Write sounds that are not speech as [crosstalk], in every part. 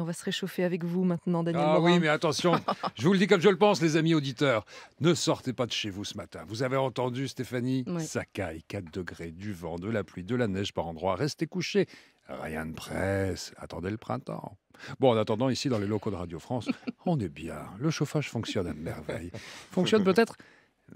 On va se réchauffer avec vous maintenant, Daniel Ah Morin. oui, mais attention, [laughs] je vous le dis comme je le pense, les amis auditeurs. Ne sortez pas de chez vous ce matin. Vous avez entendu, Stéphanie Oui. Ça caille, 4 degrés, du vent, de la pluie, de la neige par endroits. Restez couchés. Rien de presse. Attendez le printemps. Bon, en attendant, ici, dans les locaux de Radio France, [laughs] on est bien. Le chauffage fonctionne à merveille. [laughs] Fonctionne peut-être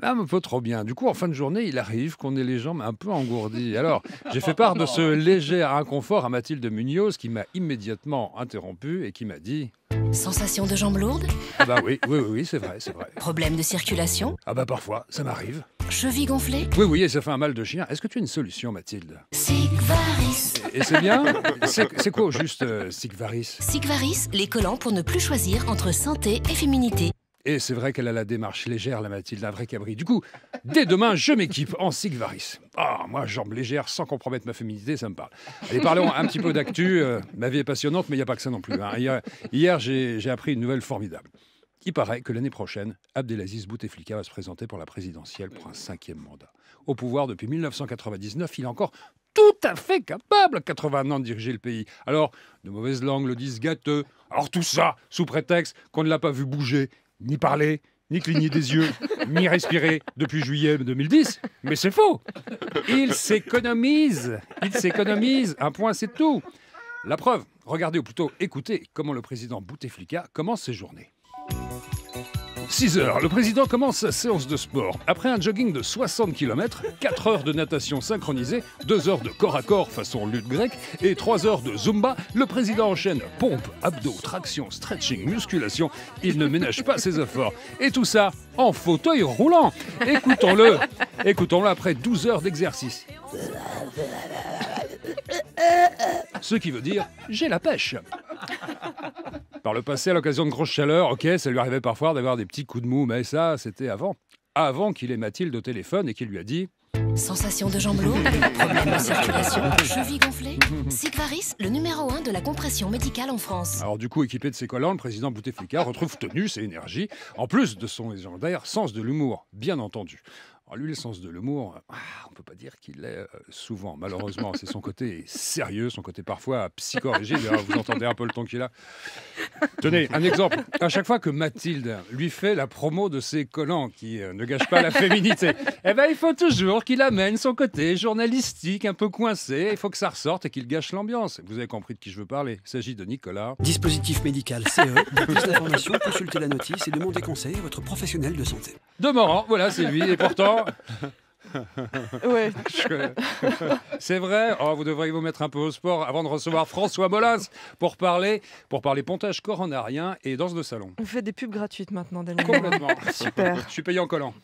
un peu trop bien. Du coup, en fin de journée, il arrive qu'on ait les jambes un peu engourdies. Alors, j'ai fait part de ce [laughs] léger inconfort à Mathilde Munoz qui m'a immédiatement interrompu et qui m'a dit Sensation de jambes lourdes? Ah bah oui, oui, oui, oui, c'est vrai, c'est vrai. Problème de circulation? Ah bah parfois, ça m'arrive. Cheville gonflée Oui, oui, et ça fait un mal de chien. Est-ce que tu as une solution, Mathilde? Sigvaris Et c'est bien C'est c'est quoi au juste euh, Sigvaris? Sigvaris, les collants pour ne plus choisir entre santé et féminité. Et c'est vrai qu'elle a la démarche légère, la Mathilde, un vrai cabri. Du coup, dès demain, je m'équipe en Sigvaris. Ah, moi, jambes légères sans compromettre ma féminité, ça me parle. Allez, parlons un petit peu d'actu. Euh, ma vie est passionnante, mais il n'y a pas que ça non plus. hein. Hier, hier, j'ai appris une nouvelle formidable. Il paraît que l'année prochaine, Abdelaziz Bouteflika va se présenter pour la présidentielle pour un cinquième mandat. Au pouvoir depuis 1999, il est encore tout à fait capable à 80 ans de diriger le pays. Alors, de mauvaises langues le disent gâteux. Alors tout ça, sous prétexte qu'on ne l'a pas vu bouger, ni parler, ni cligner des yeux, [laughs] ni respirer depuis juillet 2010. Mais c'est faux. Il s'économise. Il s'économise. Un point, c'est tout. La preuve, regardez ou plutôt écoutez comment le président Bouteflika commence ses journées. 6 heures, le président commence sa séance de sport. Après un jogging de 60 km, 4 heures de natation synchronisée, 2 heures de corps à corps façon lutte grecque et 3 heures de zumba, le président enchaîne pompe, abdos, traction, stretching, musculation. Il ne ménage pas ses efforts. Et tout ça en fauteuil roulant. Écoutons-le. Écoutons-le après 12 heures d'exercice. Ce qui veut dire j'ai la pêche. Par le passé, à l'occasion de grosses chaleurs, ok, ça lui arrivait parfois d'avoir des petits coups de mou, mais ça, c'était avant. Avant qu'il ait Mathilde au téléphone et qu'il lui a dit Sensation de jambes lourdes Problème de circulation Cheville gonflée Sigvaris, le numéro 1 de la compression médicale en France. Alors du coup, équipé de ses collants, le président Bouteflika retrouve tenue et énergie, en plus de son légendaire sens de l'humour, bien entendu. Alors lui, le sens de l'humour, ah, on peut pas dire qu'il l'est euh, souvent, malheureusement. C'est son côté sérieux, son côté parfois psychorigide. D'ailleurs, Vous entendez un peu le ton qu'il a. Tenez, un exemple. À chaque fois que Mathilde lui fait la promo de ses collants qui euh, ne gâchent pas la féminité, eh ben, il faut toujours qu'il amène son côté journalistique un peu coincé. Il faut que ça ressorte et qu'il gâche l'ambiance. Vous avez compris de qui je veux parler. Il s'agit de Nicolas. Dispositif médical CE. Pour plus d'informations, consultez la notice et demandez conseil à votre professionnel de santé. De Morand, voilà, c'est lui. Et pourtant, [laughs] Ouais. je- c'est vrai. Oh, vous devriez vous mettre un peu au sport avant de recevoir François Molins pour parler, pour parler pontage coronarien et danse de salon. On fait des pubs gratuites maintenant, Daniel. Complètement. Super. Je suis payé en collant.